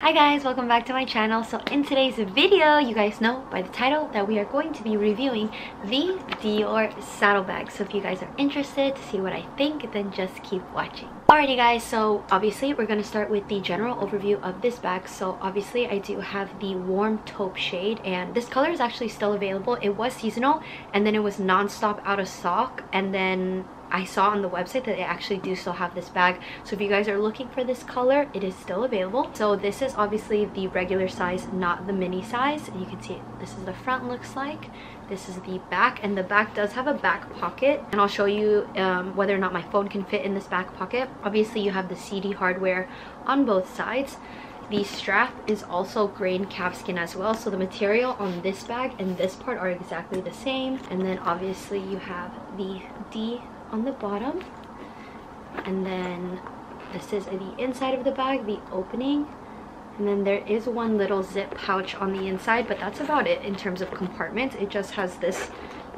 Hi guys, welcome back to my channel. So in today's video, you guys know by the title that we are going to be reviewing the Dior saddlebag. So if you guys are interested to see what I think, then just keep watching. Alrighty guys, so obviously we're going to start with the general overview of this bag. So obviously I do have the warm taupe shade and this color is actually still available. It was seasonal and then it was non-stop out of stock and then I saw on the website that they actually do still have this bag. So if you guys are looking for this color, it is still available. So this is obviously the regular size, not the mini size. And you can see this is the front looks like. This is the back and the back does have a back pocket and I'll show you um, whether or not my phone can fit in this back pocket. Obviously you have the CD hardware on both sides. The strap is also grain calfskin as well, so the material on this bag and this part are exactly the same. And then obviously you have the D on the bottom. And then this is the inside of the bag the opening. And then there is one little zip pouch on the inside but that's about it in terms of compartments. It just has this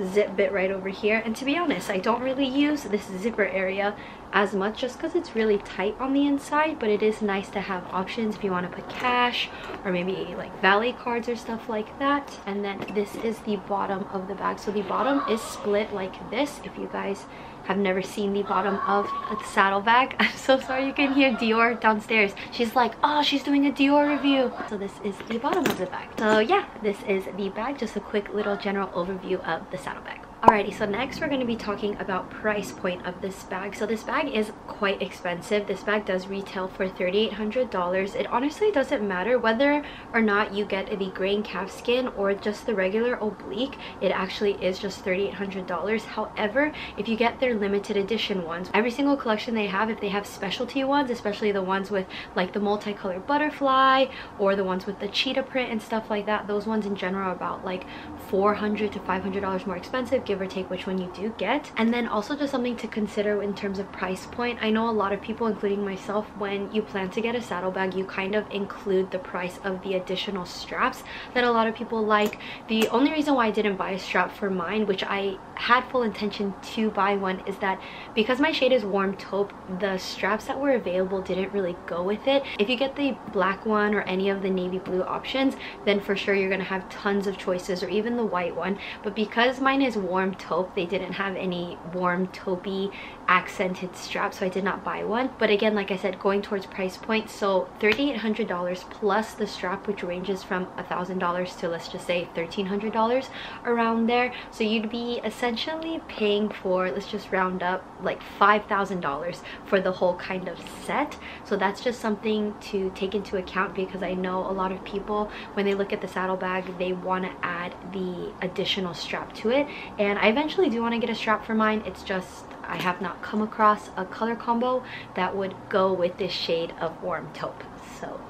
zip bit right over here. And to be honest I don't really use this zipper area as much just because it's really tight on the inside but it is nice to have options if you want to put cash or maybe like valet cards or stuff like that. And then this is the bottom of the bag. So the bottom is split like this. If you guys have never seen the bottom of a saddlebag. I'm so sorry you can hear Dior downstairs. She's like, oh, she's doing a Dior review. So this is the bottom of the bag. So yeah, this is the bag. Just a quick little general overview of the saddlebag. Alrighty, so next we're going to be talking about price point of this bag. So this bag is quite expensive. This bag does retail for $3,800. It honestly doesn't matter whether or not you get the grain calfskin or just the regular oblique. It actually is just $3,800. However, if you get their limited edition ones, every single collection they have, if they have specialty ones, especially the ones with like the multicolored butterfly or the ones with the cheetah print and stuff like that, those ones in general are about like 400 to $500 more expensive give or take which one you do get. And then also just something to consider in terms of price point. I know a lot of people including myself when you plan to get a saddlebag you kind of include the price of the additional straps that a lot of people like. The only reason why i didn't buy a strap for mine which i had full intention to buy one is that because my shade is warm taupe the straps that were available didn't really go with it. If you get the black one or any of the navy blue options then for sure you're gonna have tons of choices or even the white one. But because mine is warm warm taupe. They didn't have any warm taupey accented strap so I did not buy one. But again like I said going towards price point so $3,800 plus the strap which ranges from $1,000 to let's just say $1,300 around there. So you'd be essentially paying for let's just round up like $5,000 for the whole kind of set. So that's just something to take into account because I know a lot of people when they look at the saddlebag they want to add the additional strap to it. And I eventually do want to get a strap for mine. It's just I have not come across a color combo that would go with this shade of warm taupe so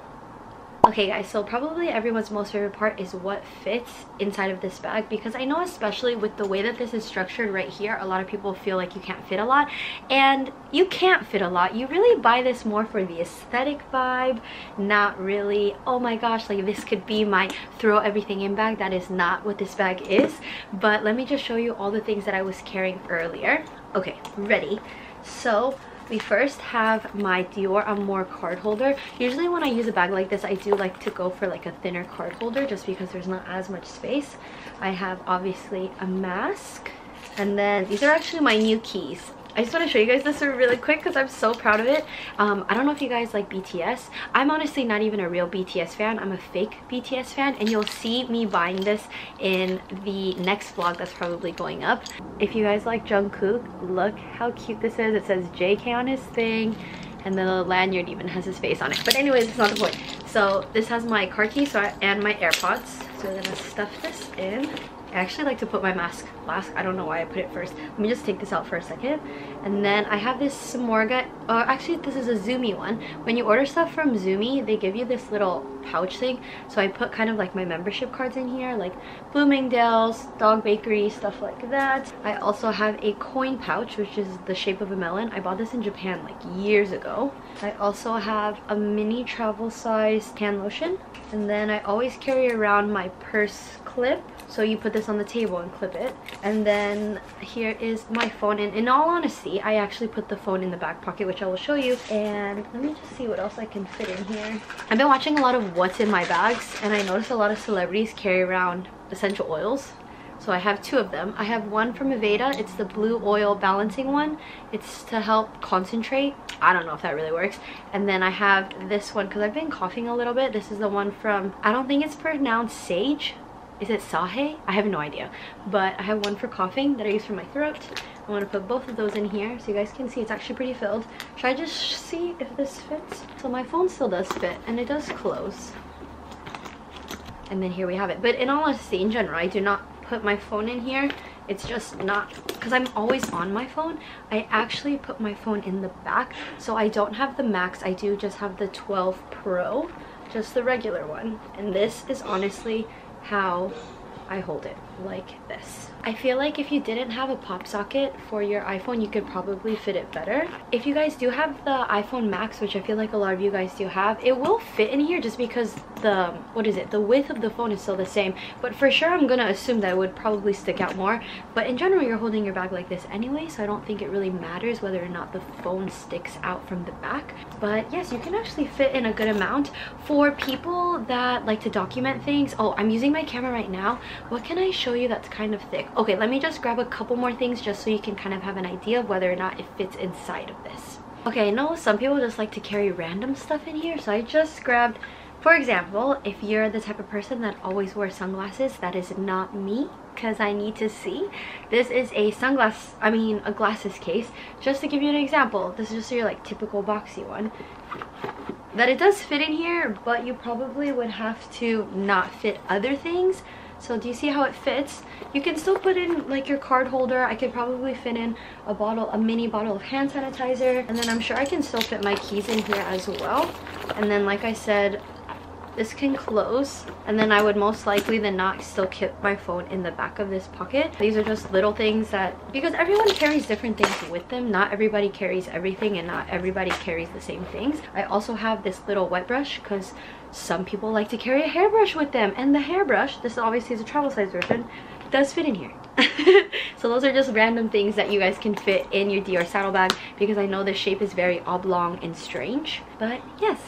Okay guys, so probably everyone's most favorite part is what fits inside of this bag because I know especially with the way that this is structured right here, a lot of people feel like you can't fit a lot and you can't fit a lot. You really buy this more for the aesthetic vibe, not really, oh my gosh, like this could be my throw everything in bag. That is not what this bag is, but let me just show you all the things that I was carrying earlier. Okay, ready. So we first have my Dior Amour card holder. Usually when I use a bag like this, I do like to go for like a thinner card holder just because there's not as much space. I have obviously a mask. And then these are actually my new keys. I just want to show you guys this really quick because I'm so proud of it. Um, I don't know if you guys like BTS. I'm honestly not even a real BTS fan. I'm a fake BTS fan and you'll see me buying this in the next vlog that's probably going up. If you guys like Jungkook, look how cute this is. It says JK on his thing and the lanyard even has his face on it. But anyways, it's not the point. So this has my car key so I, and my AirPods. So we're gonna stuff this in. I actually like to put my mask last. I don't know why I put it first. Let me just take this out for a second. And then I have this Samorga, or uh, actually this is a Zumy one. When you order stuff from Zumy, they give you this little pouch thing. So I put kind of like my membership cards in here, like Bloomingdale's, Dog Bakery, stuff like that. I also have a coin pouch, which is the shape of a melon. I bought this in Japan like years ago. I also have a mini travel size hand lotion. And then I always carry around my purse clip so you put this on the table and clip it. And then here is my phone. And in all honesty, I actually put the phone in the back pocket, which I will show you. And let me just see what else I can fit in here. I've been watching a lot of what's in my bags and I noticed a lot of celebrities carry around essential oils so I have two of them. I have one from Aveda. It's the blue oil balancing one. It's to help concentrate. I don't know if that really works. And then I have this one because I've been coughing a little bit. This is the one from, I don't think it's pronounced sage. Is it Sahe? I have no idea. But I have one for coughing that I use for my throat. I want to put both of those in here so you guys can see it's actually pretty filled. Should I just see if this fits? So my phone still does fit and it does close. And then here we have it. But in all honesty, in general, I do not put my phone in here it's just not because i'm always on my phone i actually put my phone in the back so i don't have the max i do just have the 12 pro just the regular one and this is honestly how i hold it like this I feel like if you didn't have a pop socket for your iPhone, you could probably fit it better. If you guys do have the iPhone Max, which I feel like a lot of you guys do have, it will fit in here just because the, what is it, the width of the phone is still the same. But for sure, I'm gonna assume that it would probably stick out more. But in general, you're holding your bag like this anyway, so I don't think it really matters whether or not the phone sticks out from the back. But yes, you can actually fit in a good amount. For people that like to document things, oh, I'm using my camera right now. What can I show you that's kind of thick? Okay, let me just grab a couple more things just so you can kind of have an idea of whether or not it fits inside of this. Okay, I know some people just like to carry random stuff in here, so I just grabbed, for example, if you're the type of person that always wears sunglasses, that is not me because I need to see. This is a sunglass, I mean a glasses case. Just to give you an example, this is just your like typical boxy one. That it does fit in here, but you probably would have to not fit other things so do you see how it fits? You can still put in like your card holder. I could probably fit in a bottle, a mini bottle of hand sanitizer. And then I'm sure I can still fit my keys in here as well. And then like I said, this can close and then I would most likely then not still keep my phone in the back of this pocket. These are just little things that, because everyone carries different things with them. Not everybody carries everything and not everybody carries the same things. I also have this little wet brush because some people like to carry a hairbrush with them and the hairbrush, this obviously is a travel size version, does fit in here. so those are just random things that you guys can fit in your Dior saddlebag because I know the shape is very oblong and strange. But yes,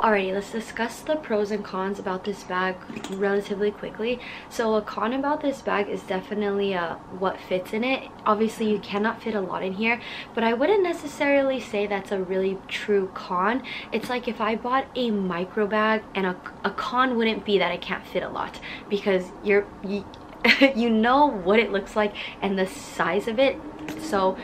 Alrighty, let's discuss the pros and cons about this bag relatively quickly. So a con about this bag is definitely uh, what fits in it. Obviously, you cannot fit a lot in here, but I wouldn't necessarily say that's a really true con. It's like if I bought a micro bag and a, a con wouldn't be that I can't fit a lot because you're, you, you know what it looks like and the size of it. So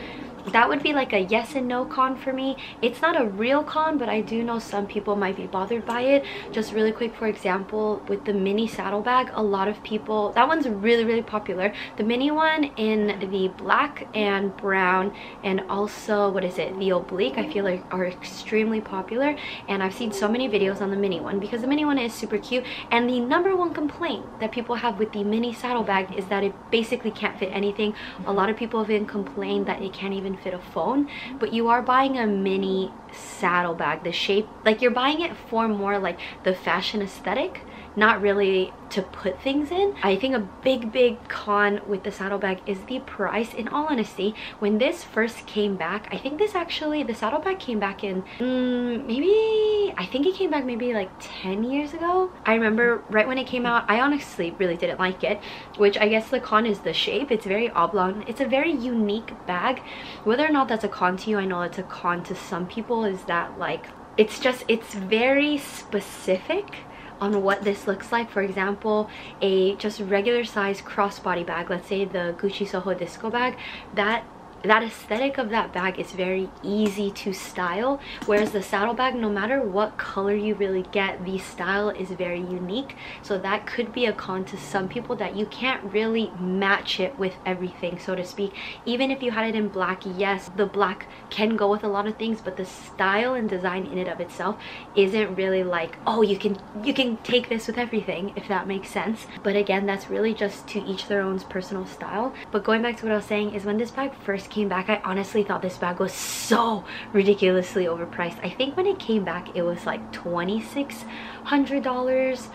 that would be like a yes and no con for me. It's not a real con but i do know some people might be bothered by it. Just really quick for example with the mini saddlebag a lot of people that one's really really popular. The mini one in the black and brown and also what is it the oblique i feel like are extremely popular. And i've seen so many videos on the mini one because the mini one is super cute. And the number one complaint that people have with the mini saddlebag is that it basically can't fit anything. A lot of people have even complained that it can't even fit a phone but you are buying a mini saddlebag the shape like you're buying it for more like the fashion aesthetic not really to put things in. I think a big, big con with the saddlebag is the price. In all honesty, when this first came back, I think this actually, the saddlebag came back in mm, maybe, I think it came back maybe like 10 years ago. I remember right when it came out, I honestly really didn't like it, which I guess the con is the shape. It's very oblong. It's a very unique bag. Whether or not that's a con to you, I know it's a con to some people is that like, it's just, it's very specific on what this looks like. For example, a just regular size crossbody bag, let's say the Gucci Soho Disco bag, that that aesthetic of that bag is very easy to style whereas the saddlebag no matter what color you really get the style is very unique. So that could be a con to some people that you can't really match it with everything so to speak. Even if you had it in black yes the black can go with a lot of things but the style and design in it of itself isn't really like oh you can you can take this with everything if that makes sense. But again that's really just to each their own personal style. But going back to what I was saying is when this bag first came back, I honestly thought this bag was so ridiculously overpriced. I think when it came back, it was like $2,600,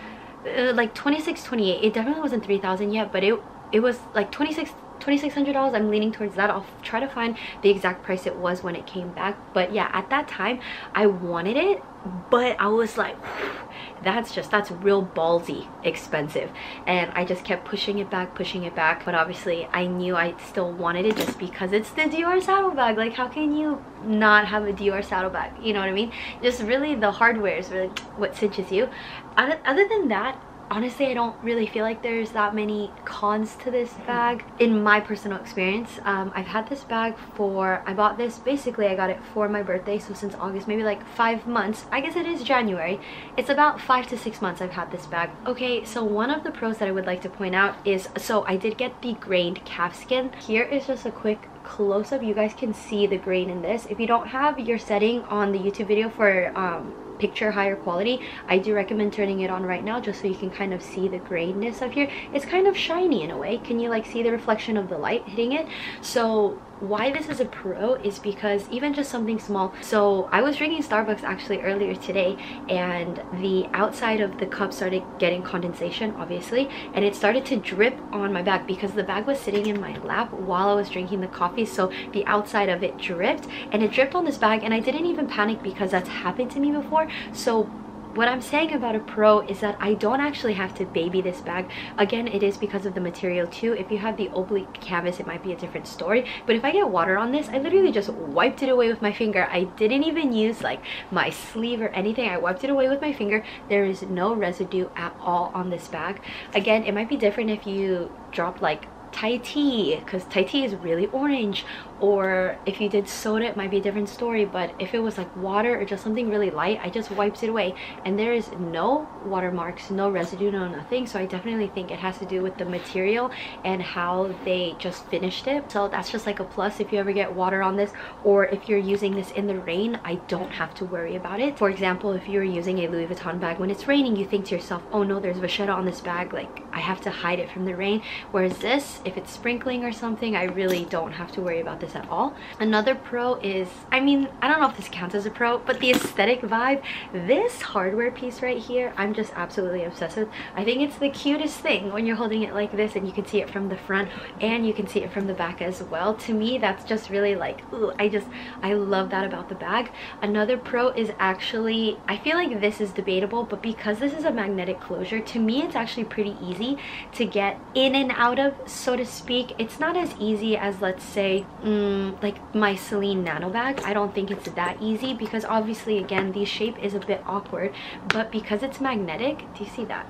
uh, like 26 28 It definitely wasn't 3000 yet, but it it was like 26 $2,600 I'm leaning towards that. I'll try to find the exact price it was when it came back. But yeah at that time I wanted it but I was like that's just that's real ballsy expensive. And I just kept pushing it back pushing it back. But obviously I knew I still wanted it just because it's the Dior saddlebag. Like how can you not have a Dior saddlebag? You know what I mean? Just really the hardware is really what cinches you. Other, other than that honestly i don't really feel like there's that many cons to this bag in my personal experience. Um, i've had this bag for i bought this basically i got it for my birthday so since august maybe like five months. I guess it is january. It's about five to six months i've had this bag. Okay so one of the pros that i would like to point out is so i did get the grained calfskin here is just a quick close-up. You guys can see the grain in this. If you don't have your setting on the youtube video for um, picture higher quality i do recommend turning it on right now just so you can kind of see the grainness of here. It's kind of shiny in a way. Can you like see the reflection of the light hitting it? So why this is a pro is because even just something small. So i was drinking starbucks actually earlier today and the outside of the cup started getting condensation obviously and it started to drip on my bag because the bag was sitting in my lap while i was drinking the coffee so the outside of it dripped and it dripped on this bag and i didn't even panic because that's happened to me before. So what I'm saying about a pro is that I don't actually have to baby this bag. Again, it is because of the material too. If you have the oblique canvas, it might be a different story. But if I get water on this, I literally just wiped it away with my finger. I didn't even use like my sleeve or anything. I wiped it away with my finger. There is no residue at all on this bag. Again, it might be different if you drop like Thai tea because Thai tea is really orange or if you did soda it might be a different story but if it was like water or just something really light I just wiped it away. And there is no watermarks no residue no nothing. So I definitely think it has to do with the material and how they just finished it. So that's just like a plus if you ever get water on this or if you're using this in the rain I don't have to worry about it. For example if you're using a Louis Vuitton bag when it's raining you think to yourself oh no there's vachetta on this bag like I have to hide it from the rain. Whereas this if it's sprinkling or something I really don't have to worry about this at all. Another pro is I mean I don't know if this counts as a pro but the aesthetic vibe. This hardware piece right here I'm just absolutely obsessed with. I think it's the cutest thing when you're holding it like this and you can see it from the front and you can see it from the back as well. To me that's just really like ooh, I just I love that about the bag. Another pro is actually I feel like this is debatable but because this is a magnetic closure to me it's actually pretty easy to get in and out of so to speak. It's not as easy as let's say mm, like my Celine nano bag I don't think it's that easy because obviously again the shape is a bit awkward but because it's magnetic do you see that?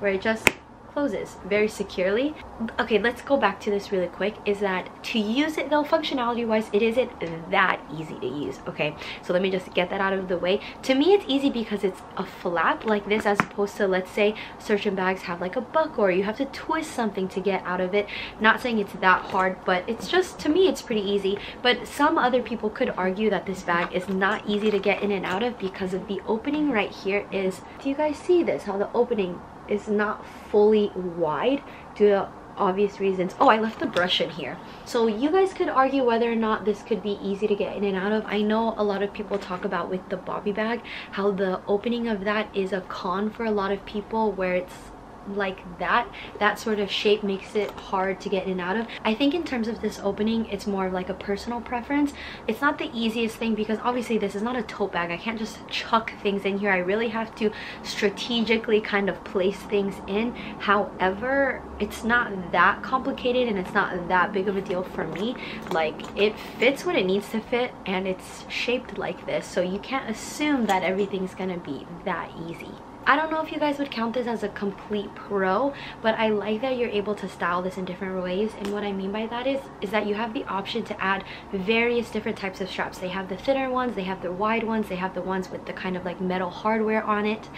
Where it just closes very securely. Okay let's go back to this really quick is that to use it though functionality wise it isn't that easy to use okay? So let me just get that out of the way. To me it's easy because it's a flap like this as opposed to let's say certain bags have like a buck or you have to twist something to get out of it. Not saying it's that hard but it's just to me it's pretty easy. But some other people could argue that this bag is not easy to get in and out of because of the opening right here is do you guys see this? How the opening is not fully wide due to obvious reasons. Oh, I left the brush in here. So you guys could argue whether or not this could be easy to get in and out of. I know a lot of people talk about with the bobby bag, how the opening of that is a con for a lot of people where it's like that that sort of shape makes it hard to get in and out of. I think in terms of this opening it's more of like a personal preference. It's not the easiest thing because obviously this is not a tote bag. I can't just chuck things in here. I really have to strategically kind of place things in. However it's not that complicated and it's not that big of a deal for me. Like it fits what it needs to fit and it's shaped like this. So you can't assume that everything's gonna be that easy I don't know if you guys would count this as a complete pro, but I like that you're able to style this in different ways. And what I mean by that is, is that you have the option to add various different types of straps. They have the thinner ones, they have the wide ones, they have the ones with the kind of like metal hardware on it.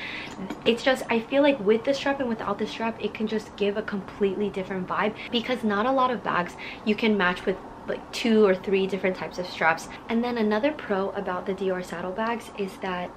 It's just, I feel like with the strap and without the strap, it can just give a completely different vibe because not a lot of bags you can match with like two or three different types of straps. And then another pro about the Dior saddlebags is that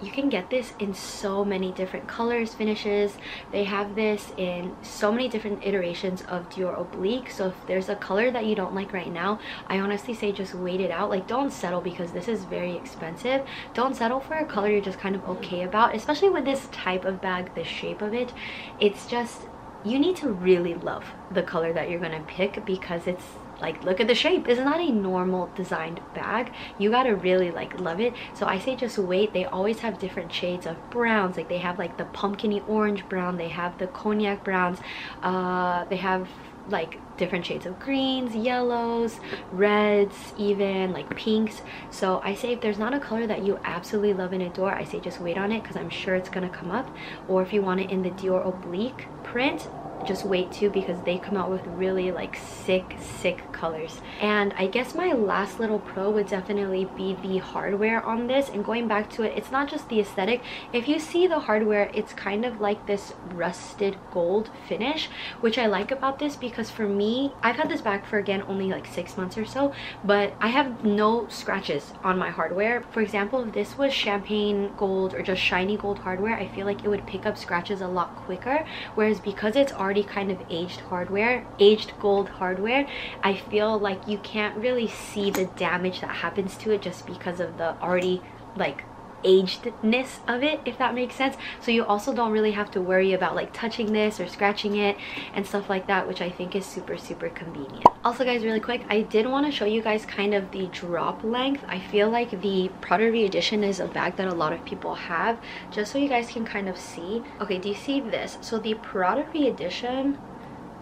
you can get this in so many different colors finishes. They have this in so many different iterations of Dior oblique. So if there's a color that you don't like right now I honestly say just wait it out. Like don't settle because this is very expensive. Don't settle for a color you're just kind of okay about especially with this type of bag the shape of it. It's just you need to really love the color that you're gonna pick because it's like look at the shape. It's not a normal designed bag. You gotta really like love it. So i say just wait. They always have different shades of browns. Like they have like the pumpkiny orange brown. They have the cognac browns. Uh they have like different shades of greens yellows reds even like pinks. So i say if there's not a color that you absolutely love and adore i say just wait on it because i'm sure it's gonna come up. Or if you want it in the dior oblique print just wait too because they come out with really like sick sick colors. And i guess my last little pro would definitely be the hardware on this. And going back to it it's not just the aesthetic. If you see the hardware it's kind of like this rusted gold finish which i like about this because for me i've had this bag for again only like six months or so but i have no scratches on my hardware. For example if this was champagne gold or just shiny gold hardware i feel like it would pick up scratches a lot quicker whereas because it's already kind of aged hardware aged gold hardware i feel like you can't really see the damage that happens to it just because of the already like agedness of it if that makes sense. So you also don't really have to worry about like touching this or scratching it and stuff like that which i think is super super convenient. Also guys really quick i did want to show you guys kind of the drop length. I feel like the Prada Edition is a bag that a lot of people have just so you guys can kind of see. Okay do you see this? So the Prada Edition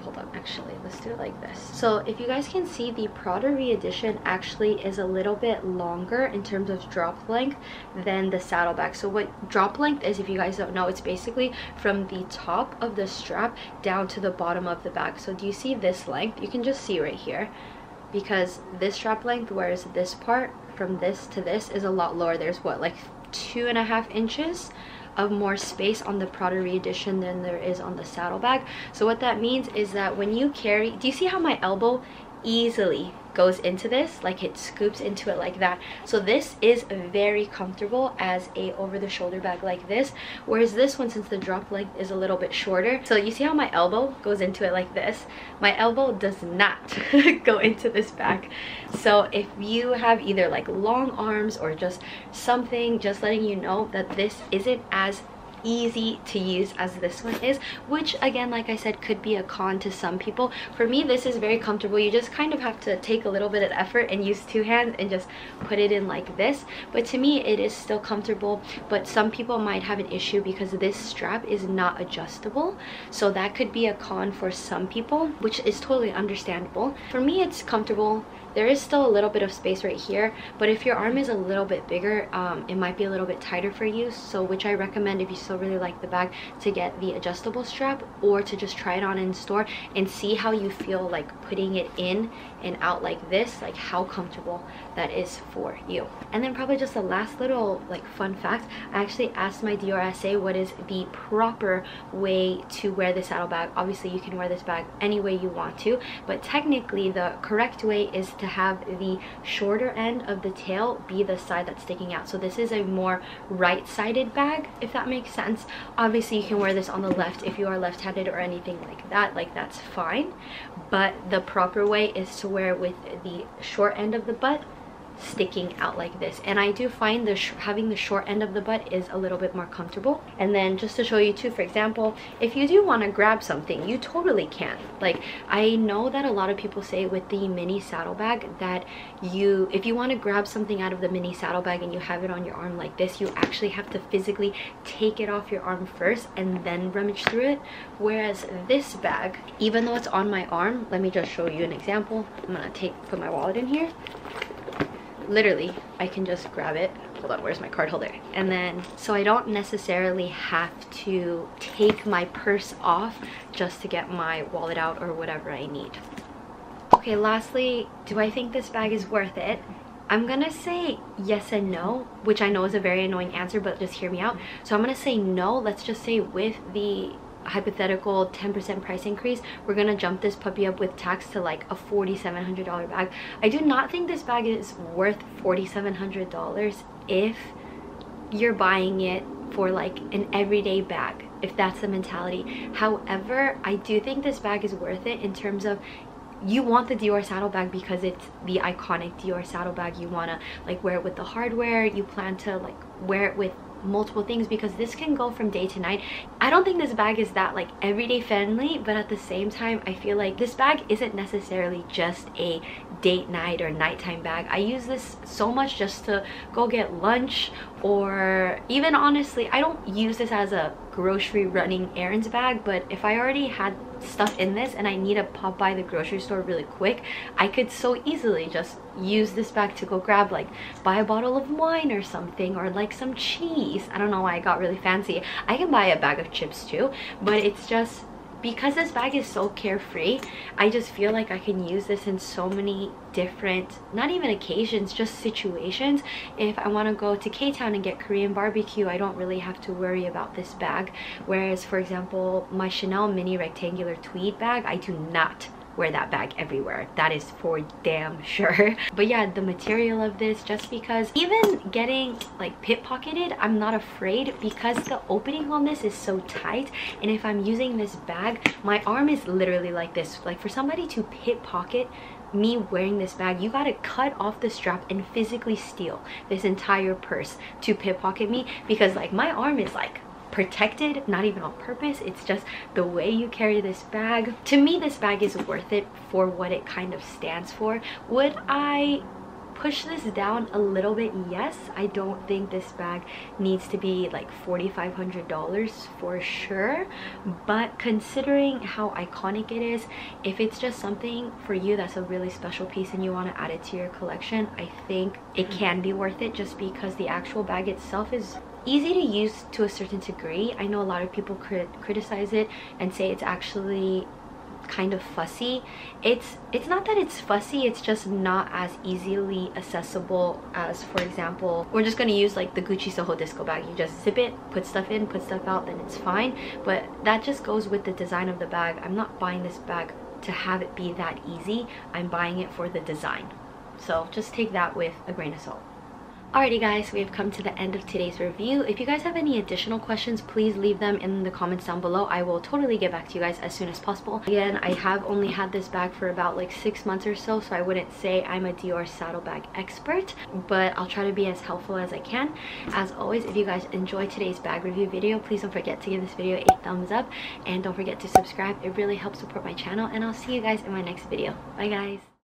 hold on actually let's do it like this. So if you guys can see the Prada re-edition actually is a little bit longer in terms of drop length than the saddlebag. So what drop length is if you guys don't know it's basically from the top of the strap down to the bottom of the bag. So do you see this length? You can just see right here. Because this strap length whereas this part from this to this is a lot lower. There's what like two and a half inches of more space on the Prada Edition than there is on the saddlebag. So what that means is that when you carry, do you see how my elbow easily goes into this like it scoops into it like that. So this is very comfortable as a over the shoulder bag like this whereas this one since the drop length is a little bit shorter so you see how my elbow goes into it like this? My elbow does not go into this bag. So if you have either like long arms or just something just letting you know that this isn't as easy to use as this one is which again like i said could be a con to some people. For me this is very comfortable. You just kind of have to take a little bit of effort and use two hands and just put it in like this. But to me it is still comfortable. But some people might have an issue because this strap is not adjustable. So that could be a con for some people which is totally understandable. For me it's comfortable there is still a little bit of space right here but if your arm is a little bit bigger um, it might be a little bit tighter for you. So which I recommend if you still really like the bag to get the adjustable strap or to just try it on in store and see how you feel like putting it in and out like this like how comfortable that is for you. And then probably just the last little like fun fact i actually asked my DRSA what is the proper way to wear the saddlebag. Obviously you can wear this bag any way you want to but technically the correct way is to have the shorter end of the tail be the side that's sticking out. So this is a more right-sided bag if that makes sense. Obviously you can wear this on the left if you are left-handed or anything like that like that's fine. But the proper way is to wear it with the short end of the butt sticking out like this. And I do find the having the short end of the butt is a little bit more comfortable. And then just to show you too for example if you do want to grab something you totally can. Like I know that a lot of people say with the mini saddlebag that you if you want to grab something out of the mini saddlebag and you have it on your arm like this you actually have to physically take it off your arm first and then rummage through it. Whereas this bag even though it's on my arm let me just show you an example. I'm gonna take put my wallet in here literally I can just grab it. Hold on where's my card holder? And then so I don't necessarily have to take my purse off just to get my wallet out or whatever I need. Okay lastly do I think this bag is worth it? I'm gonna say yes and no, which I know is a very annoying answer, but just hear me out. So I'm gonna say no, let's just say with the hypothetical 10% price increase, we're gonna jump this puppy up with tax to like a $4,700 bag. I do not think this bag is worth $4,700 if you're buying it for like an everyday bag if that's the mentality however i do think this bag is worth it in terms of you want the Dior saddlebag because it's the iconic Dior saddlebag. You want to like wear it with the hardware. You plan to like wear it with multiple things because this can go from day to night. I don't think this bag is that like everyday friendly but at the same time i feel like this bag isn't necessarily just a date night or nighttime bag. I use this so much just to go get lunch or even honestly i don't use this as a grocery running errands bag but if i already had stuff in this and I need to pop by the grocery store really quick, I could so easily just use this bag to go grab like buy a bottle of wine or something or like some cheese. I don't know why I got really fancy. I can buy a bag of chips too, but it's just because this bag is so carefree i just feel like i can use this in so many different not even occasions just situations. If i want to go to k-town and get korean barbecue i don't really have to worry about this bag. Whereas for example my chanel mini rectangular tweed bag i do not wear that bag everywhere. That is for damn sure. But yeah the material of this just because even getting like pit pocketed i'm not afraid because the opening on this is so tight. And if i'm using this bag my arm is literally like this. Like for somebody to pit pocket me wearing this bag you gotta cut off the strap and physically steal this entire purse to pit pocket me because like my arm is like protected not even on purpose. It's just the way you carry this bag. To me this bag is worth it for what it kind of stands for. Would i push this down a little bit? Yes. I don't think this bag needs to be like $4,500 for sure. But considering how iconic it is if it's just something for you that's a really special piece and you want to add it to your collection i think it mm-hmm. can be worth it just because the actual bag itself is easy to use to a certain degree. I know a lot of people crit criticize it and say it's actually kind of fussy. It's it's not that it's fussy it's just not as easily accessible as for example we're just going to use like the gucci soho disco bag. You just zip it put stuff in put stuff out then it's fine. But that just goes with the design of the bag. I'm not buying this bag to have it be that easy. I'm buying it for the design. So just take that with a grain of salt Alrighty guys, we have come to the end of today's review. If you guys have any additional questions, please leave them in the comments down below. I will totally get back to you guys as soon as possible. Again, I have only had this bag for about like six months or so, so I wouldn't say I'm a Dior saddlebag expert, but I'll try to be as helpful as I can. As always, if you guys enjoyed today's bag review video, please don't forget to give this video a thumbs up and don't forget to subscribe. It really helps support my channel and I'll see you guys in my next video. Bye guys!